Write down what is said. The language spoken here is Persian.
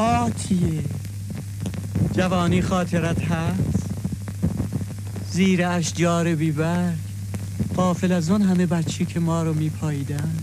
آتیه. جوانی خاطرت هست؟ زیر اشجار بیبرگ. قافل از اون همه بچی که ما رو میپاییدن.